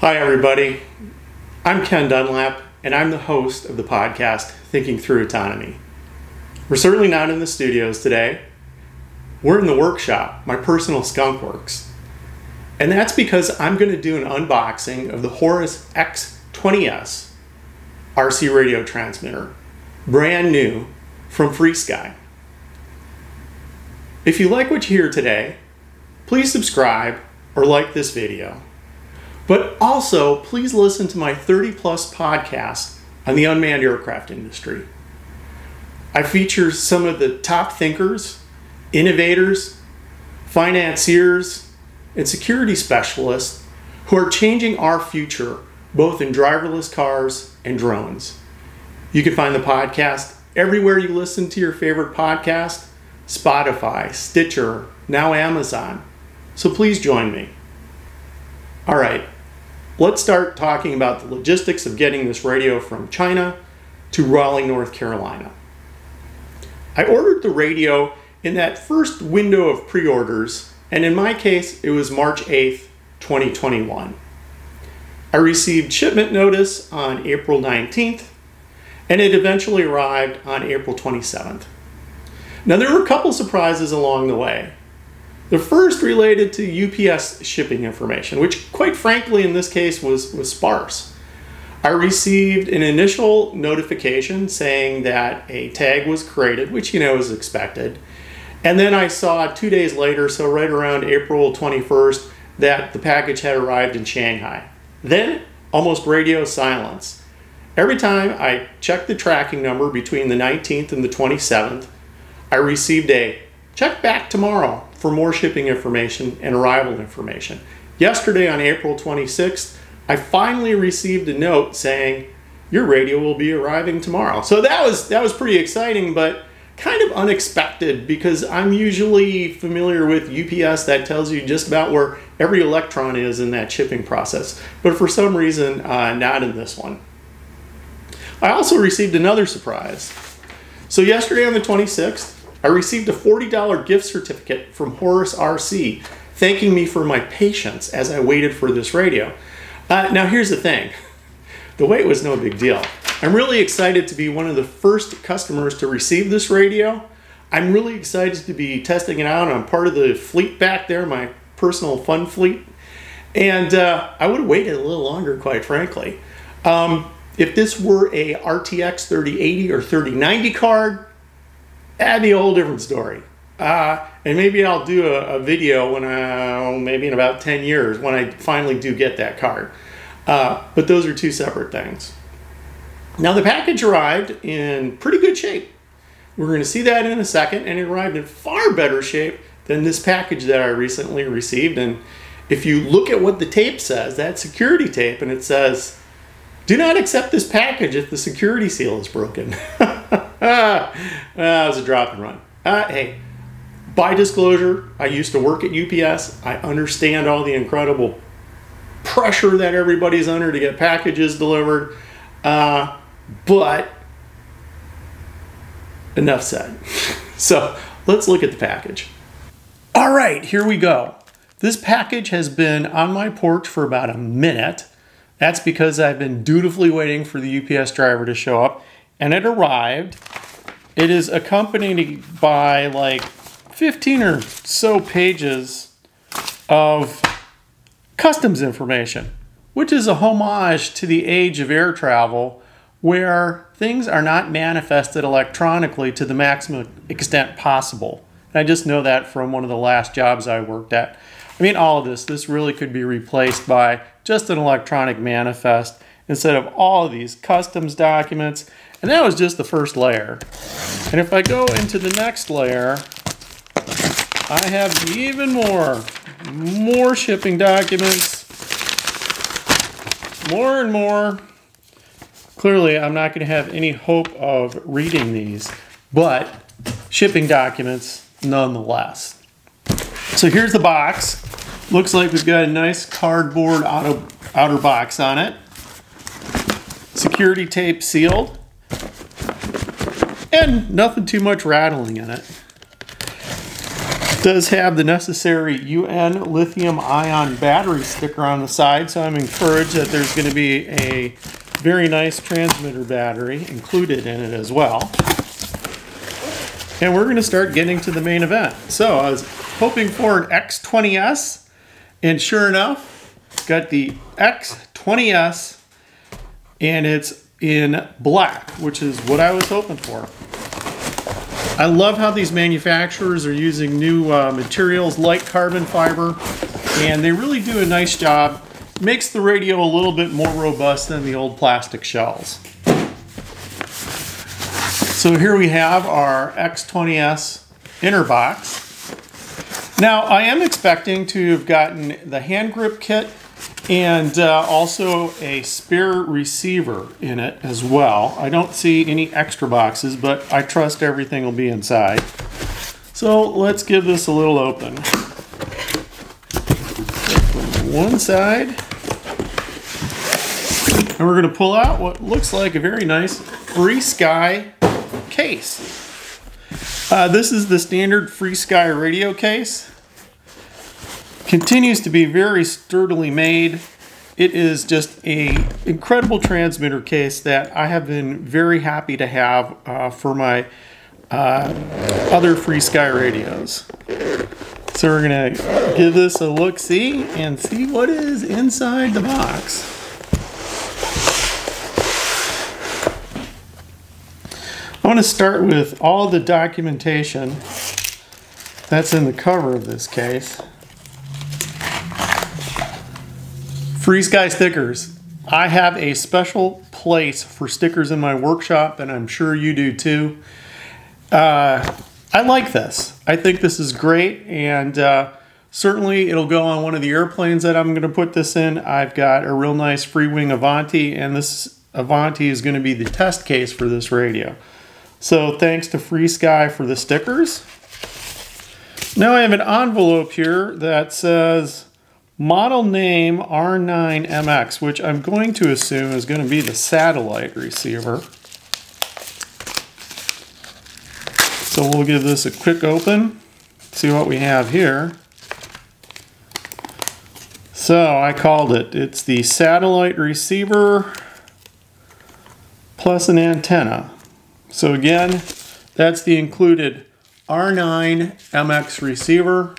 Hi, everybody. I'm Ken Dunlap, and I'm the host of the podcast Thinking Through Autonomy. We're certainly not in the studios today. We're in the workshop, my personal skunk works. And that's because I'm going to do an unboxing of the Horus X20S RC radio transmitter, brand new from FrSky. If you like what you hear today, please subscribe or like this video. But also, please listen to my 30 plus podcast on the unmanned aircraft industry. I feature some of the top thinkers, innovators, financiers, and security specialists who are changing our future both in driverless cars and drones. You can find the podcast everywhere you listen to your favorite podcast Spotify, Stitcher, now Amazon. So please join me. All right, let's start talking about the logistics of getting this radio from China to Raleigh, North Carolina. I ordered the radio in that first window of pre orders, and in my case, it was March 8th, 2021. I received shipment notice on April 19th, and it eventually arrived on April 27th. Now, there were a couple surprises along the way. The first related to UPS shipping information, which, quite frankly, in this case was, was sparse. I received an initial notification saying that a tag was created, which you know is expected. And then I saw two days later, so right around April 21st, that the package had arrived in Shanghai. Then, almost radio silence. Every time I checked the tracking number between the 19th and the 27th, I received a check back tomorrow for more shipping information and arrival information. Yesterday on April 26th, I finally received a note saying your radio will be arriving tomorrow. So that was that was pretty exciting, but kind of unexpected because I'm usually familiar with UPS that tells you just about where every electron is in that shipping process. But for some reason, uh, not in this one. I also received another surprise. So yesterday on the 26th, I received a $40 gift certificate from Horus RC, thanking me for my patience as I waited for this radio. Uh, now, here's the thing the wait was no big deal. I'm really excited to be one of the first customers to receive this radio. I'm really excited to be testing it out. I'm part of the fleet back there, my personal fun fleet. And uh, I would have waited a little longer, quite frankly. Um, if this were a RTX 3080 or 3090 card, that'd be a whole different story. Uh, and maybe I'll do a, a, video when I, maybe in about 10 years when I finally do get that card. Uh, but those are two separate things. Now the package arrived in pretty good shape. We're going to see that in a second, and it arrived in far better shape than this package that I recently received. And if you look at what the tape says, that security tape, and it says, do not accept this package if the security seal is broken. ah, that was a drop and run. Uh, hey, by disclosure, I used to work at UPS. I understand all the incredible pressure that everybody's under to get packages delivered. Uh, but enough said. so let's look at the package. All right, here we go. This package has been on my porch for about a minute. That's because I've been dutifully waiting for the UPS driver to show up and it arrived. It is accompanied by like 15 or so pages of customs information, which is a homage to the age of air travel where things are not manifested electronically to the maximum extent possible. And I just know that from one of the last jobs I worked at. I mean, all of this, this really could be replaced by just an electronic manifest instead of all of these customs documents and that was just the first layer. And if I go into the next layer, I have even more, more shipping documents, more and more. Clearly, I'm not going to have any hope of reading these, but shipping documents nonetheless. So here's the box. Looks like we've got a nice cardboard outer, outer box on it. Security tape sealed and nothing too much rattling in it. does have the necessary UN lithium ion battery sticker on the side, so I'm encouraged that there's going to be a very nice transmitter battery included in it as well. And we're going to start getting to the main event. So I was hoping for an X20S, and sure enough, got the X20S, and it's in black, which is what I was hoping for. I love how these manufacturers are using new uh, materials like carbon fiber, and they really do a nice job. Makes the radio a little bit more robust than the old plastic shells. So here we have our X20S inner box. Now I am expecting to have gotten the hand grip kit and uh, also a spare receiver in it as well. I don't see any extra boxes, but I trust everything will be inside. So let's give this a little open. One side. And we're going to pull out what looks like a very nice FrSky case. Uh, this is the standard FrSky radio case continues to be very sturdily made. It is just a incredible transmitter case that I have been very happy to have uh, for my uh, other sky radios. So we're gonna give this a look see and see what is inside the box. I want to start with all the documentation that's in the cover of this case. FrSky stickers. I have a special place for stickers in my workshop, and I'm sure you do too. Uh, I like this. I think this is great, and uh, certainly it'll go on one of the airplanes that I'm going to put this in. I've got a real nice Freewing Avanti, and this Avanti is going to be the test case for this radio. So thanks to FrSky for the stickers. Now I have an envelope here that says model name R9MX, which I'm going to assume is going to be the satellite receiver. So we'll give this a quick open, see what we have here. So I called it, it's the satellite receiver plus an antenna. So again, that's the included R9 MX receiver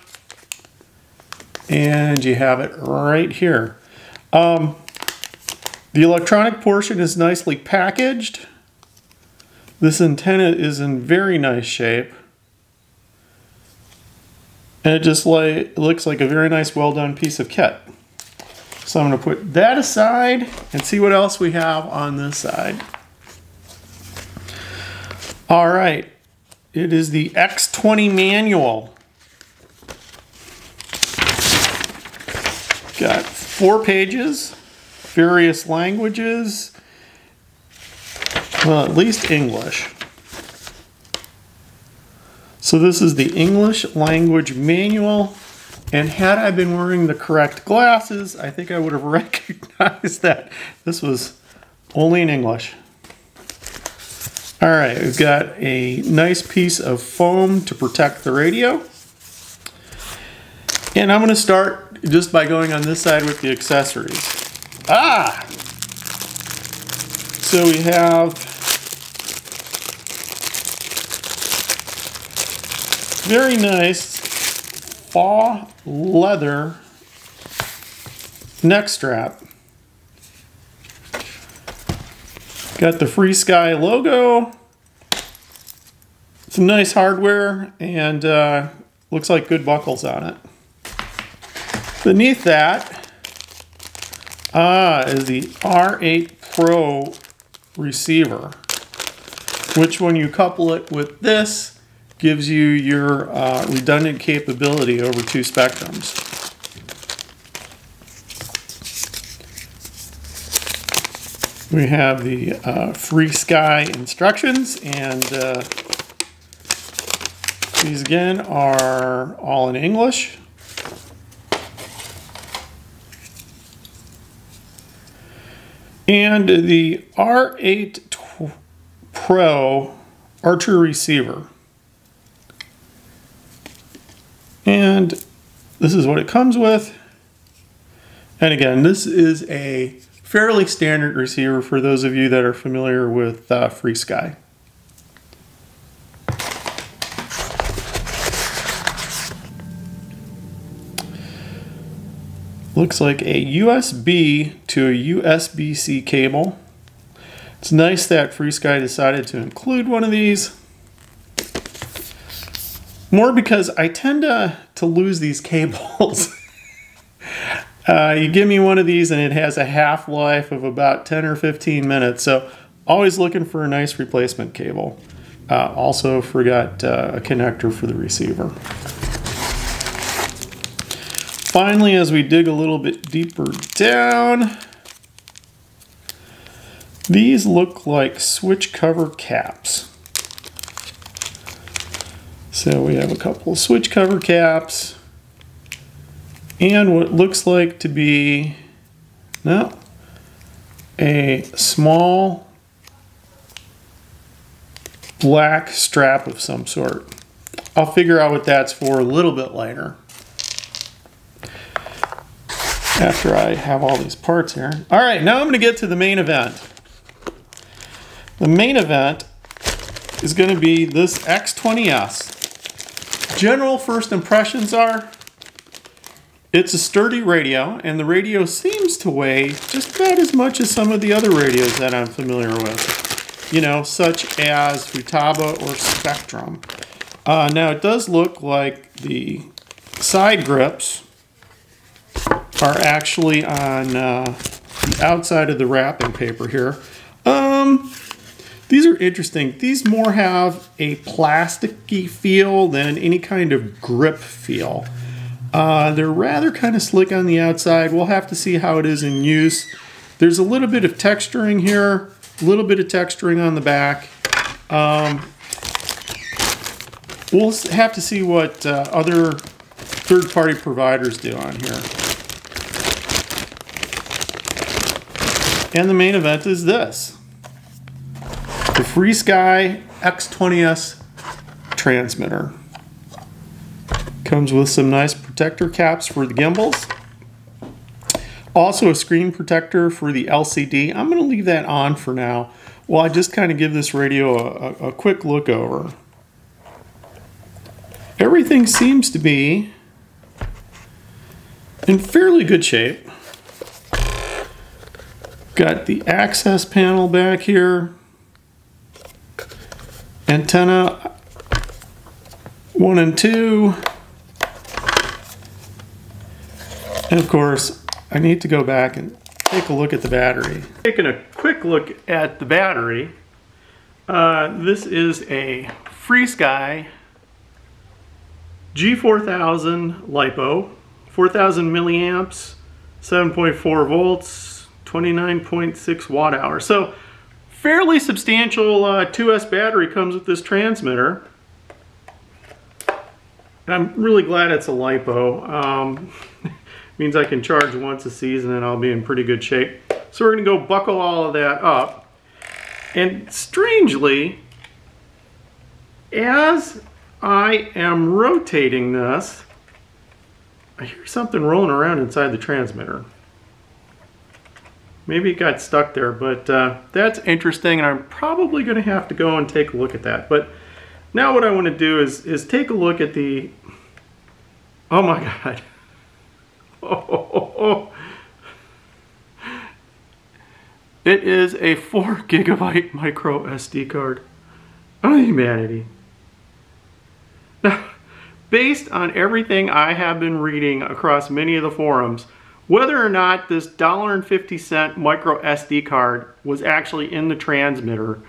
and you have it right here. Um, the electronic portion is nicely packaged. This antenna is in very nice shape. And it just looks like a very nice well done piece of kit. So I'm going to put that aside and see what else we have on this side. All right, it is the X20 manual. Got four pages, various languages, well, at least English. So this is the English language manual. And had I been wearing the correct glasses, I think I would have recognized that this was only in English. All right, we've got a nice piece of foam to protect the radio. And I'm going to start just by going on this side with the accessories. Ah! So we have very nice faw leather neck strap. Got the FrSky logo. Some nice hardware and uh, looks like good buckles on it. Beneath that ah, is the R8 Pro receiver, which when you couple it with this, gives you your uh, redundant capability over two spectrums. We have the uh, FrSky instructions and uh, these again are all in English. And the R8 Pro Archer receiver. And this is what it comes with. And again, this is a fairly standard receiver for those of you that are familiar with uh, FrSky. Looks like a USB to a USB-C cable. It's nice that FrSky decided to include one of these. More because I tend to, to lose these cables. uh, you give me one of these and it has a half-life of about 10 or 15 minutes. So always looking for a nice replacement cable. Uh, also forgot uh, a connector for the receiver. Finally, as we dig a little bit deeper down, these look like switch cover caps. So we have a couple of switch cover caps and what looks like to be, no, a small black strap of some sort. I'll figure out what that's for a little bit later after I have all these parts here. All right, now I'm going to get to the main event. The main event is going to be this X20S. General first impressions are it's a sturdy radio, and the radio seems to weigh just about as much as some of the other radios that I'm familiar with. You know, such as Futaba or Spektrum. Uh, now, it does look like the side grips are actually on uh, the outside of the wrapping paper here. Um, these are interesting. These more have a plasticky feel than any kind of grip feel. Uh, they're rather kind of slick on the outside. We'll have to see how it is in use. There's a little bit of texturing here, a little bit of texturing on the back. Um, we'll have to see what uh, other third-party providers do on here. And the main event is this. The FrSky X20S transmitter. Comes with some nice protector caps for the gimbals. Also a screen protector for the LCD. I'm going to leave that on for now while I just kind of give this radio a, a, a quick look over. Everything seems to be in fairly good shape. Got the access panel back here. Antenna one and two. And of course, I need to go back and take a look at the battery. Taking a quick look at the battery. Uh, this is a FrSky G4000 LiPo, 4000 milliamps, 7.4 volts, 29.6 watt hour. So fairly substantial uh, 2S battery comes with this transmitter. And I'm really glad it's a LiPo. Um, means I can charge once a season and I'll be in pretty good shape. So we're gonna go buckle all of that up. And strangely, as I am rotating this, I hear something rolling around inside the transmitter. Maybe it got stuck there, but uh, that's interesting, and I'm probably going to have to go and take a look at that. But now what I want to do is, is take a look at the... Oh my God. Oh, oh, oh, It is a 4 gigabyte micro SD card. Oh, humanity. Now, based on everything I have been reading across many of the forums, whether or not this $1.50 micro SD card was actually in the transmitter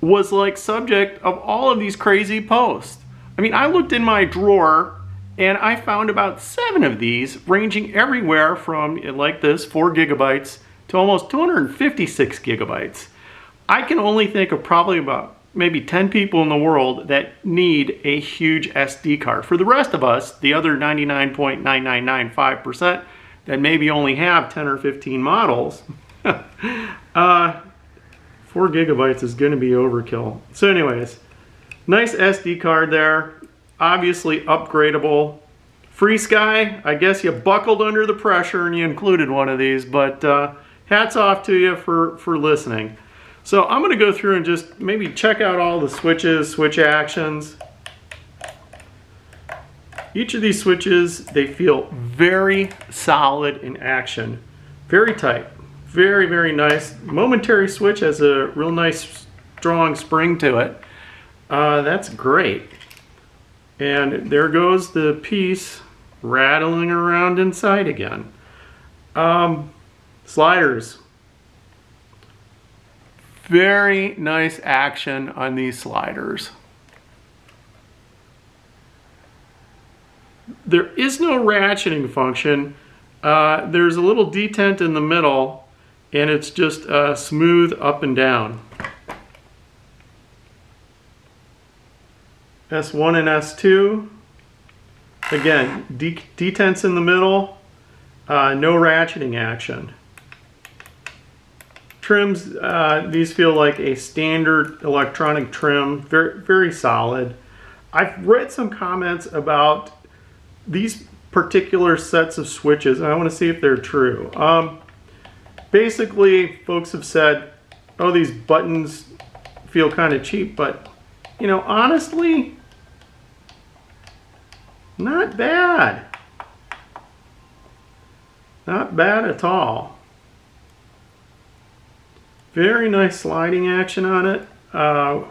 was like subject of all of these crazy posts. I mean, I looked in my drawer and I found about seven of these ranging everywhere from like this, four gigabytes to almost 256 gigabytes. I can only think of probably about maybe 10 people in the world that need a huge SD card. For the rest of us, the other 99.9995%, that maybe only have 10 or 15 models, uh, 4 gigabytes is going to be overkill. So anyways, nice SD card there. Obviously upgradable. FrSky, I guess you buckled under the pressure and you included one of these, but uh, hats off to you for, for listening. So I'm going to go through and just maybe check out all the switches, switch actions. Each of these switches, they feel very solid in action. Very tight. Very, very nice. Momentary switch has a real nice strong spring to it. Uh, that's great. And there goes the piece rattling around inside again. Um, sliders. Very nice action on these sliders. There is no ratcheting function. Uh, there's a little detent in the middle and it's just uh, smooth up and down. S1 and S2. Again, detents in the middle, uh, no ratcheting action. Trims, uh, these feel like a standard electronic trim, very, very solid. I've read some comments about these particular sets of switches, I want to see if they're true. Um, basically, folks have said, oh, these buttons feel kind of cheap, but, you know, honestly, not bad. Not bad at all. Very nice sliding action on it. Uh,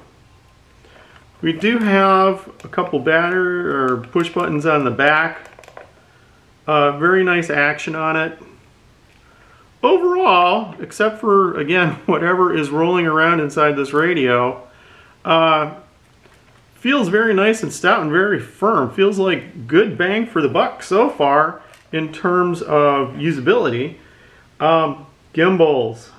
we do have a couple batter or push buttons on the back. Uh, very nice action on it. Overall, except for, again, whatever is rolling around inside this radio, uh, feels very nice and stout and very firm. Feels like good bang for the buck so far in terms of usability. Um, gimbals.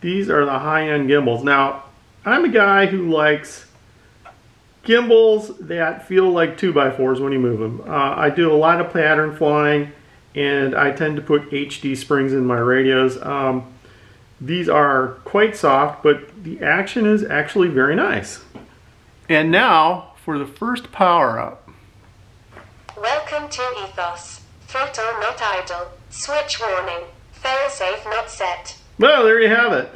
These are the high-end gimbals. Now, I'm a guy who likes gimbals that feel like 2x4s when you move them. Uh, I do a lot of pattern flying and I tend to put HD springs in my radios. Um, these are quite soft, but the action is actually very nice. And now for the first power up. Welcome to Ethos. Throttle not idle. Switch warning. Failsafe not set. Well, there you have it.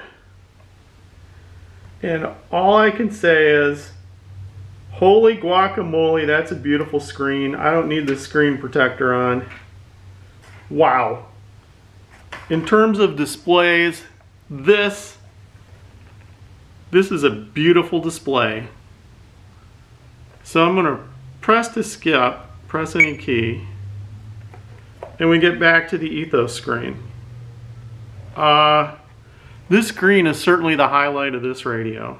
And all I can say is, holy guacamole, that's a beautiful screen. I don't need the screen protector on. Wow. In terms of displays, this, this is a beautiful display. So I'm going to press to skip, press any key, and we get back to the Ethos screen. Uh, this green is certainly the highlight of this radio.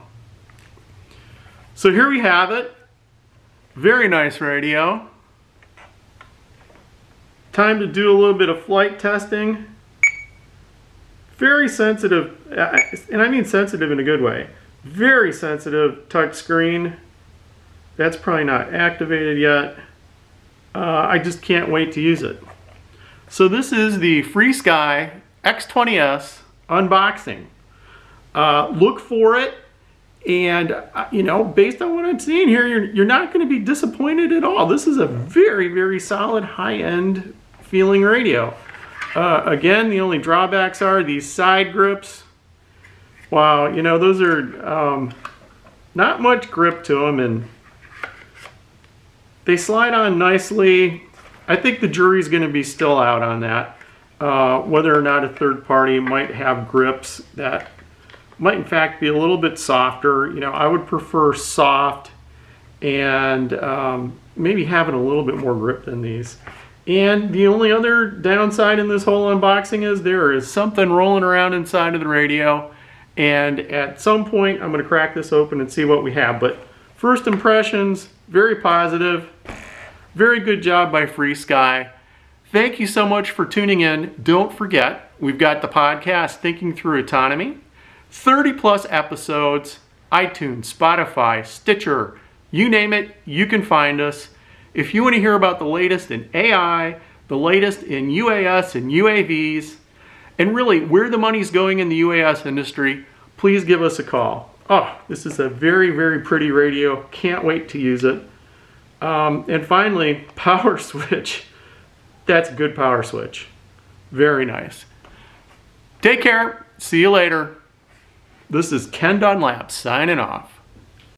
So here we have it. Very nice radio. Time to do a little bit of flight testing. Very sensitive, and I mean sensitive in a good way. Very sensitive touch screen. That's probably not activated yet. Uh, I just can't wait to use it. So this is the FrSky X20S unboxing. Uh, look for it. And, uh, you know, based on what I'm seeing here, you're, you're not going to be disappointed at all. This is a very, very solid high-end feeling radio. Uh, again, the only drawbacks are these side grips. Wow, you know, those are um, not much grip to them and they slide on nicely. I think the jury's going to be still out on that uh, whether or not a third party might have grips that might in fact be a little bit softer. You know, I would prefer soft and um, maybe having a little bit more grip than these. And the only other downside in this whole unboxing is there is something rolling around inside of the radio. And at some point, I'm going to crack this open and see what we have. But first impressions, very positive. Very good job by FrSky. Thank you so much for tuning in. Don't forget, we've got the podcast Thinking Through Autonomy, 30 plus episodes, iTunes, Spotify, Stitcher, you name it, you can find us. If you want to hear about the latest in AI, the latest in UAS and UAVs, and really where the money's going in the UAS industry, please give us a call. Oh, this is a very, very pretty radio. Can't wait to use it. Um, and finally, power switch. That's a good power switch. Very nice. Take care. See you later. This is Ken Dunlap signing off.